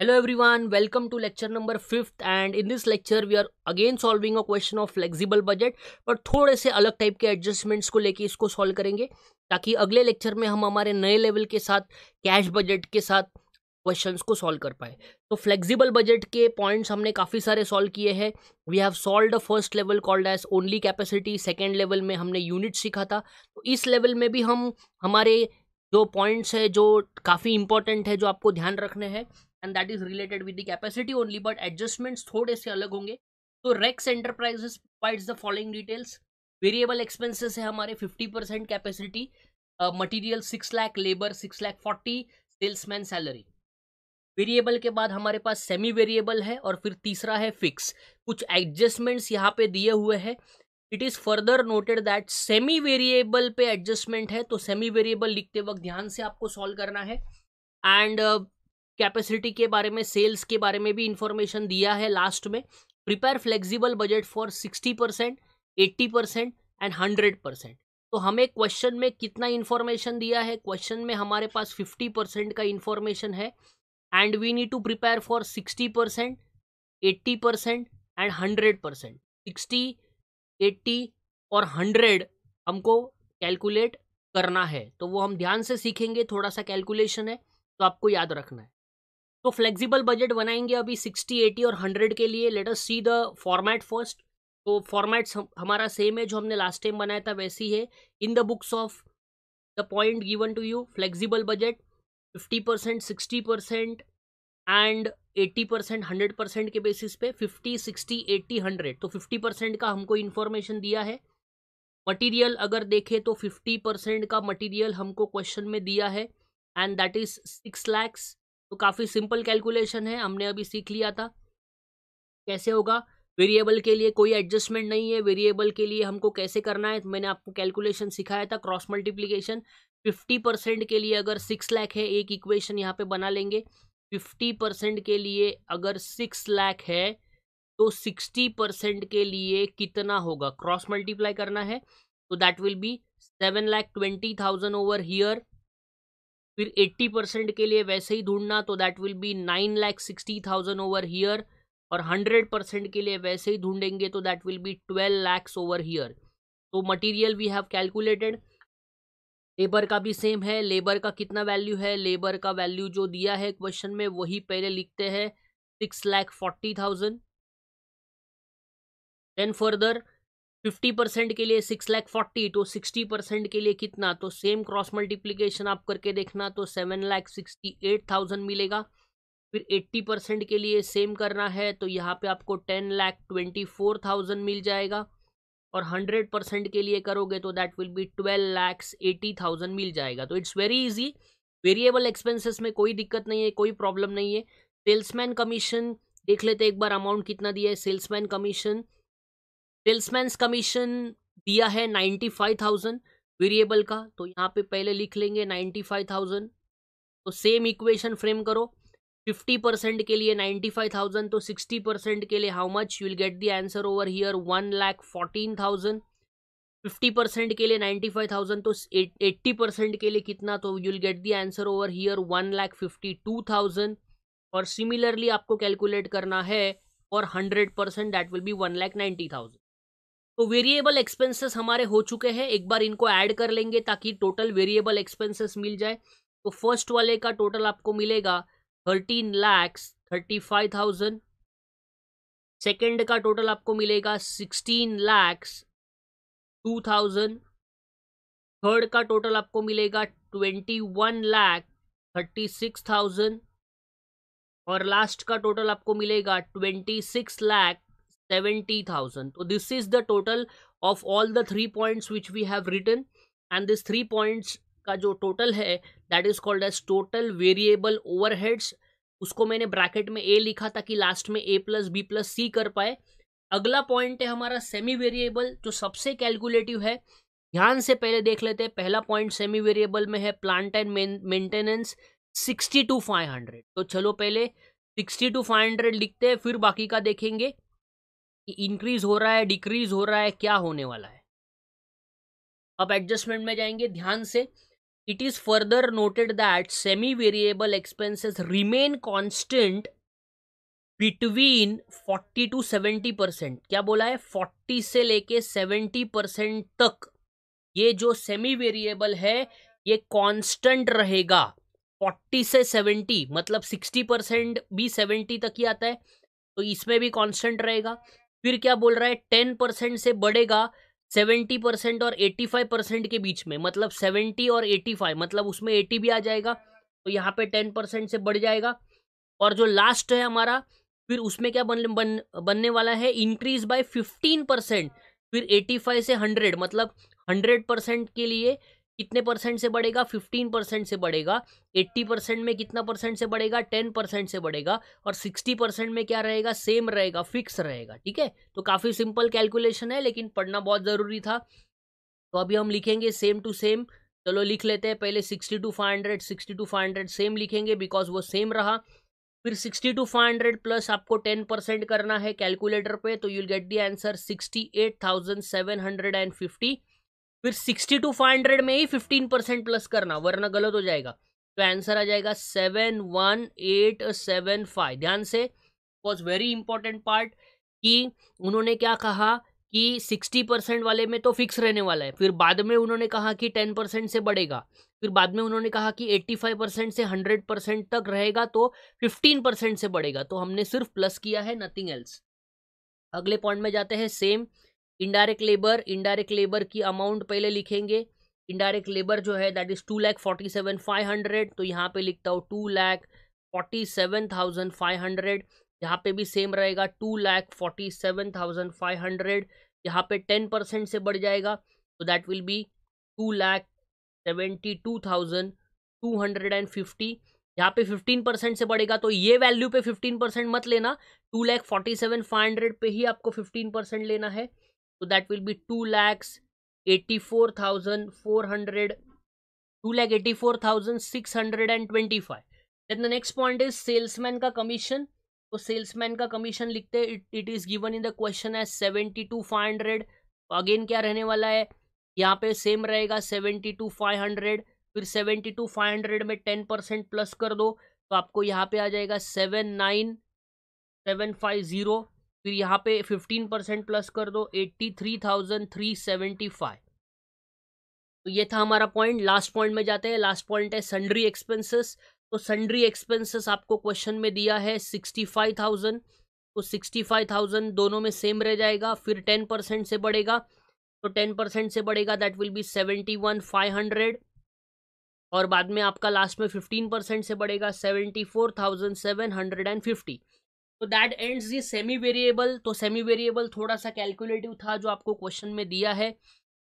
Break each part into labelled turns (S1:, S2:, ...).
S1: Hello everyone, welcome to lecture number fifth and in this lecture we are again solving a question of flexible budget पर थोड़े से अलग type के adjustments को लेके इसको सॉल्व करेंगे ताकि अगले लेक्चर में हम हमारे नए लेवल के साथ कैश बजट के साथ क्वेश्चंस को सॉल्व कर पाए। तो फ्लेक्सिबल बजट के पॉइंट्स हमने काफ़ी सारे सॉल्व किए हैं। We have solve the first level called as only capacity second level में हमने यूनिट सीखा था। तो इस लेवल में भी हम हमारे जो पॉइंट्स है जो काफ़ी इंपॉर्टेंट है जो आपको ध्यान रखने हैं and that is related with the capacity only but adjustments थोड़े से अलग होंगे। तो Rex enterprises provides the following details variable expenses है हमारे fifty percent capacity material six lakh labour six lakh forty salesman salary variable के बाद हमारे पास सेमी वेरिएबल है और फिर तीसरा है फिक्स कुछ एडजस्टमेंट्स यहाँ पे दिए हुए हैं। It is further noted that semi variable पे एडजस्टमेंट है तो सेमी वेरिएबल लिखते वक्त ध्यान से आपको सॉल्व करना है। एंड कैपेसिटी के बारे में सेल्स के बारे में भी इंफॉर्मेशन दिया है लास्ट में। Prepare flexible budget for sixty percent eighty percent and hundred percent तो हमें क्वेश्चन में कितना इन्फॉर्मेशन दिया है? क्वेश्चन में हमारे पास फिफ्टी परसेंट का इन्फॉर्मेशन है। And we need to prepare for sixty percent eighty percent and hundred percent sixty eighty और हंड्रेड हमको कैलकुलेट करना है। तो वो हम ध्यान से सीखेंगे, थोड़ा सा कैलकुलेशन है तो आपको याद रखना है। तो फ्लेक्सिबल बजट बनाएँगे अभी सिक्सटी एटी और हंड्रेड के लिए। Let us see the format first तो फॉर्मेट्स हमारा सेम है, जो हमने लास्ट टाइम बनाया था, वैसी है। In the books of the point given to you flexible budget fifty percent sixty percent and eighty percent hundred percent के बेसिस पे फिफ्टी सिक्सटी एट्टी हंड्रेड तो फिफ्टी परसेंट का हमको इन्फॉर्मेशन दिया है। मटीरियल अगर देखें तो फिफ्टी परसेंट का मटीरियल हमको क्वेश्चन में दिया है। And that is six lakhs तो काफ़ी सिंपल कैलकुलेशन है, हमने अभी सीख लिया था। कैसे होगा? वेरिएबल के लिए कोई एडजस्टमेंट नहीं है, वेरिएबल के लिए हमको कैसे करना है मैंने आपको कैलकुलेशन सिखाया था, क्रॉस मल्टीप्लीकेशन। फिफ्टी परसेंट के लिए अगर सिक्स लैख है, एक इक्वेशन यहाँ पे बना लेंगे। फिफ्टी परसेंट के लिए अगर सिक्स लैख है तो सिक्सटी परसेंट के लिए कितना होगा? क्रॉस मल्टीप्लाई करना है तो that will be seven lakh twenty thousand over here. फिर 80 परसेंट के लिए वैसे ही ढूंढना तो that will be nine lakh sixty thousand over here और 100 परसेंट के लिए वैसे ही ढूंढेंगे तो that will be twelve lakhs over here तो material we have calculated labour का भी सेम है लेबर का कितना वैल्यू है लेबर का वैल्यू जो दिया है क्वेश्चन में, वही पहले लिखते हैं six lakh forty thousand then further fifty percent के लिए सिक्स लैख फोर्टी तो सिक्सटी परसेंट के लिए कितना? तो सेम क्रॉस मल्टीप्लीकेशन आप करके देखना तो seven lakh sixty eight thousand मिलेगा। फिर एट्टी परसेंट के लिए सेम करना है तो यहाँ पे आपको ten lakh twenty four thousand मिल जाएगा। और हंड्रेड परसेंट के लिए करोगे तो that will be twelve lakhs eighty thousand मिल जाएगा। तो it's very easy variable expenses में कोई दिक्कत नहीं है, कोई प्रॉब्लम नहीं है। सेल्समैन कमीशन देख लेते एक बार अमाउंट कितना दिया है। सेल्समैन कमीशन सेल्समैन कमीशन दिया है नाइन्टी फाइव थाउज़ेंड वेरिएबल का तो यहाँ पे पहले लिख लेंगे नाइन्टी फाइव थाउज़ेंड। तो सेम इक्वेशन फ्रेम करो, फिफ्टी परसेंट के लिए नाइन्टी फाइव थाउज़ेंड तो सिक्सटी परसेंट के लिए how much you will get the answer over here one lakh fourteen thousand fifty percent के लिए नाइन्टी फाइव थाउज़ेंड तो एट्टी परसेंट के लिए कितना? तो you will get the answer over here one lakh fifty two thousand और similarly आपको calculate करना है, और hundred percent that will be one lakh ninety thousand तो वेरिएबल एक्सपेंसेस हमारे हो चुके हैं। एक बार इनको ऐड कर लेंगे ताकि टोटल वेरिएबल एक्सपेंसेस मिल जाए। तो फ़र्स्ट वाले का टोटल आपको मिलेगा thirteen lakhs thirty five thousand second का टोटल आपको मिलेगा sixteen lakhs two thousand third का टोटल आपको मिलेगा twenty one lakh thirty six thousand और लास्ट का टोटल आपको मिलेगा twenty six lakh seventy thousand तो this is the total of all the three points which we have written and this three points का जो total है that is called as total variable overheads उसको मैंने bracket में A लिखा ताकि last में A plus B plus C कर पाए। अगला पॉइंट है हमारा सेमी वेरिएबल जो सबसे कैलकुलेटिव है। ध्यान से पहले देख लेते हैं, पहला पॉइंट सेमी वेरिएबल में है plant and maintenance sixty two five hundred तो चलो पहले सिक्सटी टू फाइव हंड्रेड लिखते हैं, फिर बाकी का देखेंगे। इंक्रीज हो रहा है डिक्रीज हो रहा है, क्या होने वाला है? अब एडजस्टमेंट में जाएँगे ध्यान से। It is further noted that semi variable expenses remain constant between 40 to 70 percent क्या बोला है? 40 से लेके 70 परसेंट तक। ये जो सेमी वेरिएबल है, ये कांस्टेंट रहेगा। 40 से 70 मतलब 60 परसेंट भी 70 तक ही आता है तो इसमें भी कांस्टेंट रहेगा। फिर क्या बोल रहा है? टेन परसेंट से बढ़ेगा सेवेंटी परसेंट और एटी फाइव परसेंट के बीच में मतलब सेवेंटी और एटी फाइव मतलब उसमें एटी भी आ जाएगा तो यहाँ पे टेन परसेंट से बढ़ जाएगा। और जो लास्ट है हमारा फिर उसमें क्या बन, बन बनने वाला है? इंक्रीज बाय फिफ्टीन परसेंट फिर एटी फाइव से हंड्रेड मतलब हंड्रेड परसेंट के लिए कितने परसेंट से बढ़ेगा? फिफ्टीन परसेंट से बढ़ेगा। एट्टी परसेंट में कितना परसेंट से बढ़ेगा? टेन परसेंट से बढ़ेगा। और सिक्सटी परसेंट में क्या रहेगा? सेम रहेगा, फिक्स रहेगा, ठीक है? तो काफ़ी सिंपल कैलकुलेशन है, लेकिन पढ़ना बहुत ज़रूरी था। तो अभी हम लिखेंगे सेम टू सेम। चलो लिख लेते हैं, पहले sixty two five hundred, sixty two five hundred same लिखेंगे बिकॉज़ वो सेम रहा। फिर sixty two five hundred plus आपको टेन परसेंट करना है कैलकुलेटर पे तो you'll get the answer sixty eight thousand seven hundred and fifty. फिर सिक्सटी टू फाइव हंड्रेड में ही फिफ्टीन परसेंट प्लस करना, वरना गलत हो जाएगा। तो आंसर आ जाएगा seven one eight seven five. ध्यान से वॉज़ वेरी इंपॉर्टेंट पार्ट कि उन्होंने क्या कहा कि सिक्सटी परसेंट वाले में तो फिक्स रहने वाला है। फिर बाद में उन्होंने कहा कि टेन परसेंट से बढ़ेगा। फिर बाद में उन्होंने कहा कि एट्टी फाइव परसेंट से हंड्रेड परसेंट तक रहेगा तो फिफ्टीन परसेंट से बढ़ेगा। तो हमने सिर्फ़ प्लस किया है नथिंग एल्स अगले पॉइंट में जाते हैं same indirect labour indirect labour की अमाउंट पहले लिखेंगे। इनडायरेक्ट लेबर जो है that is two lakh forty seven five hundred तो यहाँ पे लिखता हूँ two lakh forty seven thousand five hundred यहाँ पे भी सेम रहेगा two lakh forty seven thousand five hundred यहाँ पे टेन परसेंट से बढ़ जाएगा तो that will be two lakh seventy two thousand two hundred and fifty यहाँ पे फिफ्टीन परसेंट से बढ़ेगा तो ये वैल्यू पे फिफ्टीन परसेंट मत लेना। Two lakh forty seven five hundred पे ही आपको फिफ्टीन परसेंट लेना है। So, that will be 2 lakhs 84400 2 lakh 84625 then the next point is salesman ka commission. तो सेल्समैन का कमीशन लिखते हैं it is given in the question as seventy two five hundred again क्या रहने वाला है यहाँ पे सेम रहेगा सेवेंटी टू फाइव हंड्रेड फिर सेवेंटी टू फाइव हंड्रेड में टेन परसेंट प्लस कर दो तो आपको यहाँ पे आ जाएगा seven nine seven five zero फिर यहाँ पे फिफ्टीन परसेंट प्लस कर दो eighty three thousand three seventy five तो ये था हमारा पॉइंट लास्ट पॉइंट में जाते हैं. लास्ट पॉइंट है सन्ड्री एक्सपेंसेस तो सन्ड्री एक्सपेंसेस आपको क्वेश्चन में दिया है सिक्सटी फाइव थाउज़ेंड तो सिक्सटी फाइव थाउज़ेंड दोनों में सेम रह जाएगा, फिर टेन परसेंट से बढ़ेगा. तो टेन परसेंट से बढ़ेगा that will be seventy one five hundred और बाद में आपका लास्ट में फिफ्टीन परसेंट से बढ़ेगा seventy four thousand seven hundred and fifty तो that ends the semi variable तो सेमी वेरिएबल थोड़ा सा कैलकुलेटिव था जो आपको क्वेश्चन में दिया है।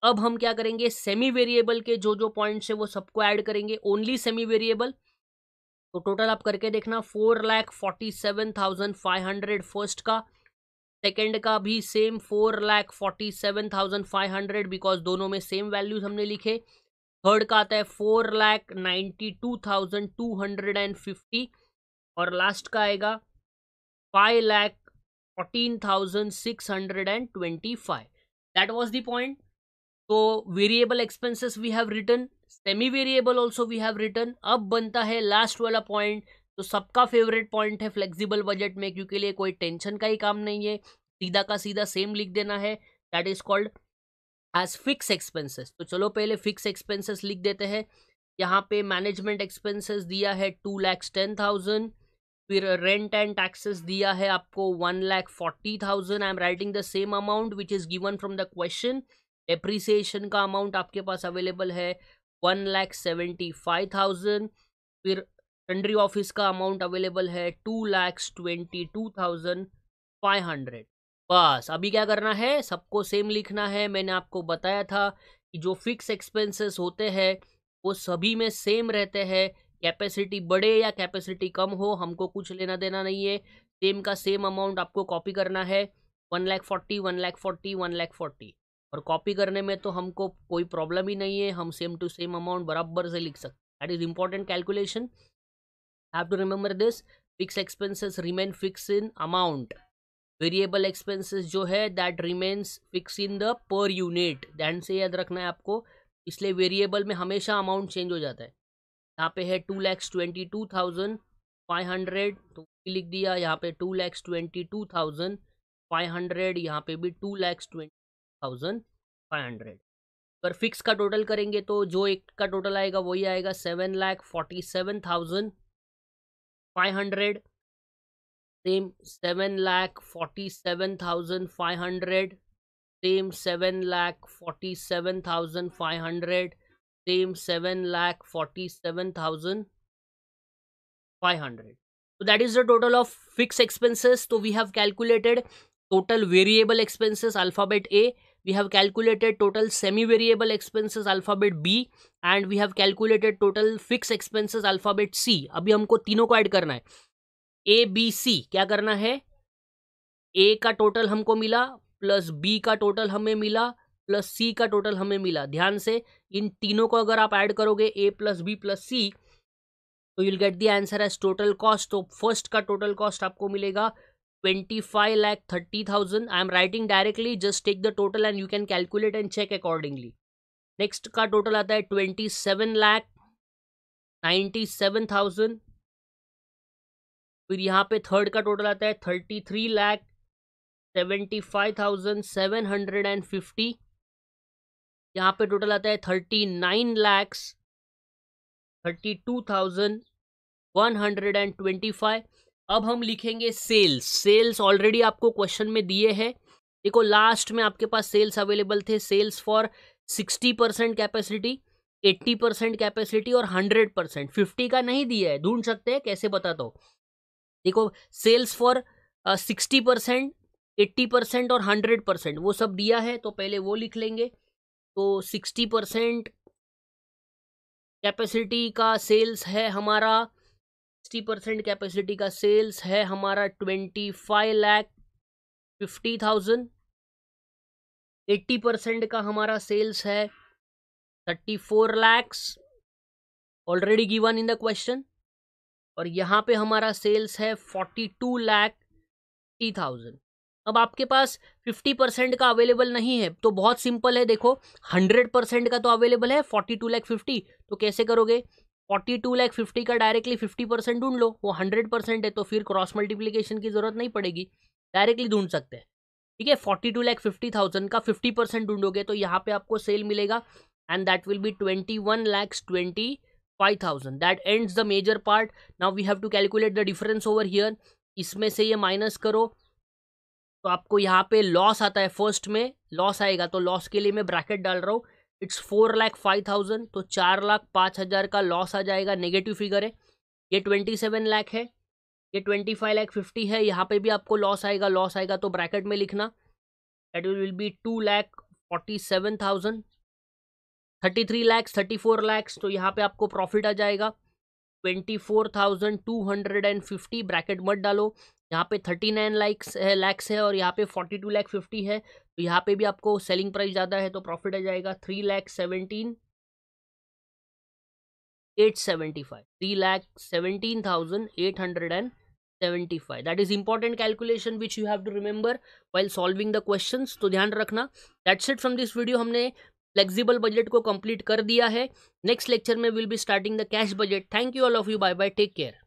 S1: अब हम क्या करेंगे? सेमी वेरिएबल के जो जो पॉइंट्स है वो सबको ऐड करेंगे. ओनली सेमी वेरिएबल तो टोटल आप करके देखना four lakh forty seven thousand five hundred first का सेकेंड का भी same four lakh forty seven thousand five hundred because दोनों में सेम वैल्यूज़ हमने लिखे। थर्ड का आता है four lakh ninety two thousand two hundred and fifty और लास्ट का आएगा five lakh fourteen thousand six hundred and twenty five that was the point तो variable expenses we have written, semi variable also we have written. अब बनता है last वाला point तो सबका फेवरेट पॉइंट है फ्लेक्सिबल बजट में क्योंकि लिए कोई टेंशन का ही काम नहीं है. सीधा का सीधा सेम लिख देना है. That is called as fix expenses तो चलो पहले फिक्स एक्सपेंसेस लिख देते हैं. यहाँ पे मैनेजमेंट एक्सपेंसेस दिया है टू लैक्स टेन थाउज़ेंड फिर रेंट एंड टैक्सेस दिया है आपको one lakh forty thousand I am writing the same amount which is given from the question appreciation का अमाउंट आपके पास अवेलेबल है one lakh seventy five thousand फिर सन्ड्री ऑफ़िस का अमाउंट अवेलेबल है two lakhs twenty two thousand five hundred बस, अभी क्या करना है? सबको सेम लिखना है. मैंने आपको बताया था कि जो फिक्स एक्सपेंसेस होते हैं, वो सभी में सेम रहते हैं. कैपेसिटी बढ़े या कैपेसिटी कम हो, हमको कुछ लेना देना नहीं है। सेम का सेम अमाउंट आपको कॉपी करना है, one lakh forty, one lakh forty, one lakh forty. और कॉपी करने में तो हमको कोई प्रॉब्लम ही नहीं है, हम सेम टू सेम अमाउंट बराबर से लिख सकते that is important calculation. Have to remember this, fix expenses remain fix in amount. Variable expenses जो है, that remains fix in the per unit. ध्यान से याद रखना है आपको, इसलिए वेरिएबल में हमेशा अमाउंट चेंज हो जाता है। यहाँ पे है two lakhs twenty two thousand five hundred तो लिख दिया। यहाँ पे two lakhs twenty two thousand five hundred यहाँ पे भी two lakhs twenty thousand five hundred अगर फिक्स का टोटल करेंगे तो जो एक का टोटल आएगा वही आएगा seven lakh forty seven thousand five hundred same seven lakh forty seven thousand five hundred same seven lakh forty seven thousand five hundred seven thousand five hundred so that is the total of fixed expenses so we have calculated total variable expenses alphabet a we have calculated total semi variable expenses alphabet b and we have calculated total fixed expenses alphabet c अभी हमको तीनों को add करना है A B C क्या करना है ए का टोटल हमको मिला प्लस बी का टोटल हमें मिला प्लस सी का टोटल हमें मिला। ध्यान से, इन तीनों को अगर आप ऐड करोगे, A plus B plus C तो you'll get the answer as total cost तो फ़र्स्ट का टोटल कॉस्ट आपको मिलेगा twenty five lakh thirty thousand I am writing directly just take the total and you can calculate and check accordingly next का total आता है twenty seven lakh ninety seven thousand फिर यहाँ पे third का total आता है thirty three lakh seventy five thousand seven hundred and fifty यहाँ पे टोटल आता है thirty nine lakhs thirty two thousand one hundred and twenty five अब हम लिखेंगे सेल्स सेल्स ऑलरेडी आपको क्वेश्चन में दिए हैं। देखो लास्ट में आपके पास सेल्स अवेलेबल थे। Sales for sixty percent capacity eighty percent capacity और हंड्रेड परसेंट फिफ्टी का नहीं दिया है। ढूंढ सकते हैं, कैसे बता दो देखो sales for sixty percent eighty percent और हंड्रेड परसेंट वो सब दिया है तो पहले वो लिख लेंगे। तो सिक्सटी परसेंट कैपेसिटी का सेल्स है हमारा, सिक्सटी परसेंट कैपेसिटी का सेल्स है हमारा twenty five lakh fifty thousand. Eighty percent का हमारा सेल्स है thirty four lakhs already given in the question. और यहाँ पे हमारा सेल्स है फोर्टी टू लैख थाउज़ेंड। अब आपके पास फिफ्टी परसेंट का अवेलेबल नहीं है तो बहुत सिंपल है, देखो हंड्रेड परसेंट का तो अवेलेबल है फोर्टी टू लैख फिफ्टी तो कैसे करोगे? फोर्टी टू लैख फिफ्टी का डायरेक्टली फिफ्टी परसेंट ढूंढ लो, वो हंड्रेड परसेंट है तो फिर क्रॉस मल्टीप्लीकेशन की ज़रूरत नहीं पड़ेगी डायरेक्टली ढूंढ सकते हैं, ठीक है? Forty two lakh fifty thousand का फिफ्टी परसेंट ढूंढोगे तो यहाँ पे आपको सेल मिलेगा and that will be twenty one lakhs twenty five thousand that ends the major part now we have to calculate the difference over here इसमें से ये माइनस करो तो आपको यहाँ पे लॉस आता है फ़र्स्ट में लॉस आएगा तो लॉस के लिए मैं ब्रैकेट डाल रहा हूँ। It's four lakh five thousand तो चार लाख पाँच हज़ार का लॉस आ जाएगा नेगेटिव फिगर है। ये ट्वेंटी सेवन लाख है, ये ट्वेंटी फाइव लाख फिफ्टी है, यहाँ पे भी आपको लॉस आएगा लॉस आएगा तो ब्रैकेट में लिखना। That will be two lakh forty seven thousand thirty three lakhs thirty four lakhs तो यहाँ पे आपको प्रॉफिट आ जाएगा। Twenty four thousand two hundred and fifty bracket मत डालो। यहाँ पे थर्टी नाइन लाइक्स लैक्स है और यहाँ पे फोर्टी टू लैख फिफ्टी है। तो यहाँ पे भी आपको सेलिंग प्राइस ज़्यादा है तो प्रॉफिट आ जाएगा three lakh seventeen eight seventy five three lakh seventeen thousand eight hundred and seventy five that is important calculation which you have to remember while solving the question तो ध्यान रखना। That's it from this video हमने flexible budget को complete कर दिया है। Next lecture में will be starting the cash budget thank you all of you bye bye take care